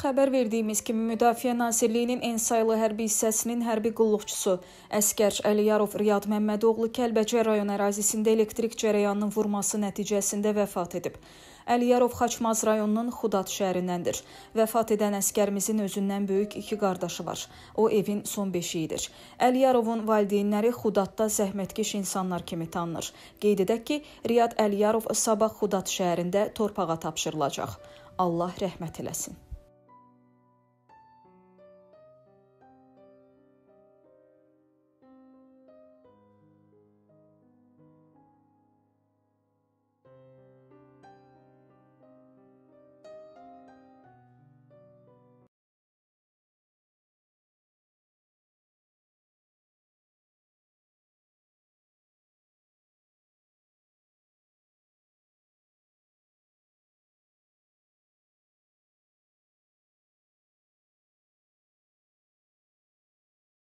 Xəbər verdiyimiz kimi Müdafiə Nazirliyinin Ensaylı hərbi hissəsinin hərbi qulluqçusu əskər Əliyarov Riyad Məmmədoğlu Kəlbəcər rayon ərazisində elektrik cərəyanının vurması nəticəsində vəfat edib. Əliyarov Xaçmaz rayonunun Xudat şəhərindəndir. Vəfat edən əskərimizin özündən böyük iki qardaşı var. O evin son beşiyidir. Əliyarovun valideynləri Xudatda zəhmətkeş insanlar kimi tanınır. Qeyd edək ki, Riyad Əliyarov sabah Xudat şəhərində torpağa tapşırılacaq. Allah rəhmət eləsin.